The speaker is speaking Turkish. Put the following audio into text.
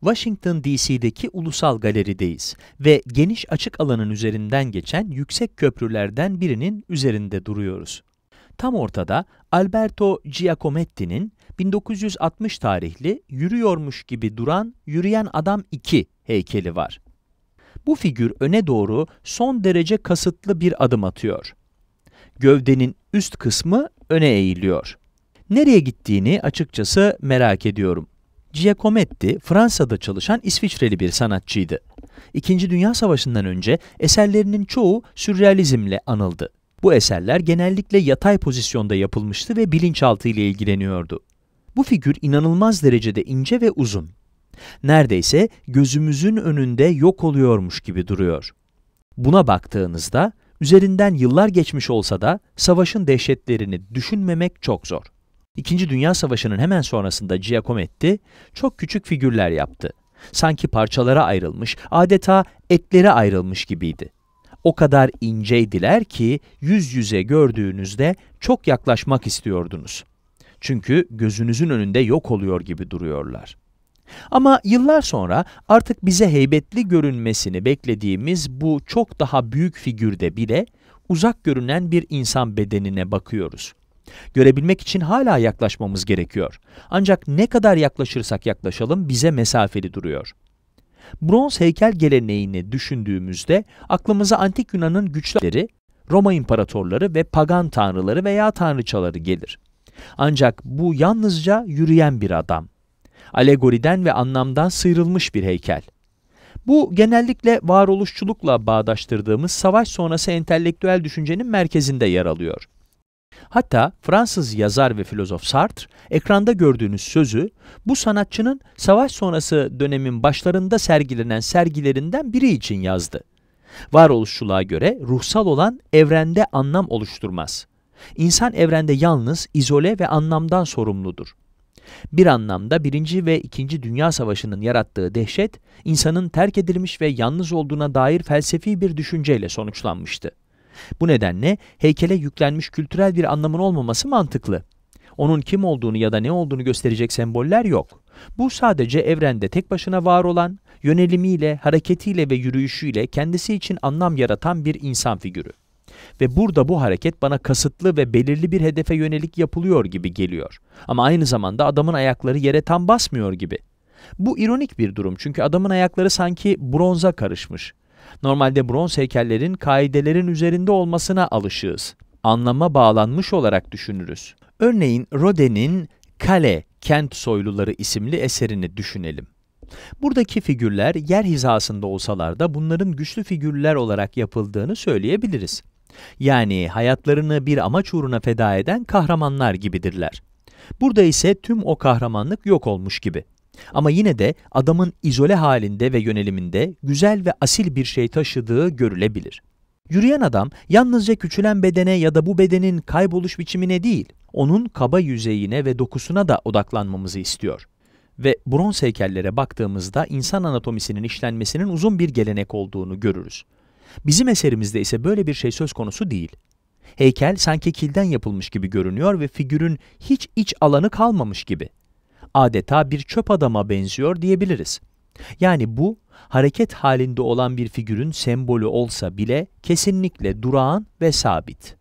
Washington DC'deki Ulusal Galeri'deyiz ve geniş açık alanın üzerinden geçen yüksek köprülerden birinin üzerinde duruyoruz. Tam ortada Alberto Giacometti'nin 1960 tarihli yürüyormuş gibi duran Yürüyen Adam 2 heykeli var. Bu figür öne doğru son derece kasıtlı bir adım atıyor. Gövdenin üst kısmı öne eğiliyor. Nereye gittiğini açıkçası merak ediyorum. Giacometti, Fransa'da çalışan İsviçreli bir sanatçıydı. İkinci Dünya Savaşı'ndan önce eserlerinin çoğu sürrealizmle anıldı. Bu eserler genellikle yatay pozisyonda yapılmıştı ve bilinçaltı ile ilgileniyordu. Bu figür inanılmaz derecede ince ve uzun. Neredeyse gözümüzün önünde yok oluyormuş gibi duruyor. Buna baktığınızda, üzerinden yıllar geçmiş olsa da savaşın dehşetlerini düşünmemek çok zor. İkinci Dünya Savaşı'nın hemen sonrasında Giacometti çok küçük figürler yaptı. Sanki parçalara ayrılmış, adeta etlere ayrılmış gibiydi. O kadar inceydiler ki yüz yüze gördüğünüzde çok yaklaşmak istiyordunuz. Çünkü gözünüzün önünde yok oluyor gibi duruyorlar. Ama yıllar sonra artık bize heybetli görünmesini beklediğimiz bu çok daha büyük figürde bile uzak görünen bir insan bedenine bakıyoruz. Görebilmek için hala yaklaşmamız gerekiyor. Ancak ne kadar yaklaşırsak yaklaşalım bize mesafeli duruyor. Bronz heykel geleneğini düşündüğümüzde aklımıza antik Yunan'ın güçleri, Roma imparatorları ve pagan tanrıları veya tanrıçaları gelir. Ancak bu yalnızca yürüyen bir adam. Alegoriden ve anlamdan sıyrılmış bir heykel. Bu genellikle varoluşçulukla bağdaştırdığımız savaş sonrası entelektüel düşüncenin merkezinde yer alıyor. Hatta Fransız yazar ve filozof Sartre, ekranda gördüğünüz sözü, bu sanatçının savaş sonrası dönemin başlarında sergilenen sergilerinden biri için yazdı. Varoluşçuluğa göre ruhsal olan evrende anlam oluşturmaz. İnsan evrende yalnız, izole ve anlamdan sorumludur. Bir anlamda birinci ve ikinci Dünya Savaşı'nın yarattığı dehşet, insanın terk edilmiş ve yalnız olduğuna dair felsefi bir düşünceyle sonuçlanmıştı. Bu nedenle heykele yüklenmiş kültürel bir anlamın olmaması mantıklı. Onun kim olduğunu ya da ne olduğunu gösterecek semboller yok. Bu sadece evrende tek başına var olan, yönelimiyle, hareketiyle ve yürüyüşüyle kendisi için anlam yaratan bir insan figürü. Ve burada bu hareket bana kasıtlı ve belirli bir hedefe yönelik yapılıyor gibi geliyor. Ama aynı zamanda adamın ayakları yere tam basmıyor gibi. Bu ironik bir durum çünkü adamın ayakları sanki bronza karışmış. Normalde bronz heykellerin kaidelerin üzerinde olmasına alışığız. Anlama bağlanmış olarak düşünürüz. Örneğin Rodin'in Kale, Kent Soyluları isimli eserini düşünelim. Buradaki figürler yer hizasında olsalar da bunların güçlü figürler olarak yapıldığını söyleyebiliriz. Yani hayatlarını bir amaç uğruna feda eden kahramanlar gibidirler. Burada ise tüm o kahramanlık yok olmuş gibi. Ama yine de adamın izole halinde ve yöneliminde güzel ve asil bir şey taşıdığı görülebilir. Yürüyen adam yalnızca küçülen bedene ya da bu bedenin kayboluş biçimine değil, onun kaba yüzeyine ve dokusuna da odaklanmamızı istiyor. Ve bronz heykellere baktığımızda insan anatomisinin işlenmesinin uzun bir gelenek olduğunu görürüz. Bizim eserimizde ise böyle bir şey söz konusu değil. Heykel sanki kilden yapılmış gibi görünüyor ve figürün hiç iç alanı kalmamış gibi adeta bir çöp adama benziyor diyebiliriz. Yani bu, hareket halinde olan bir figürün sembolü olsa bile kesinlikle durağan ve sabit.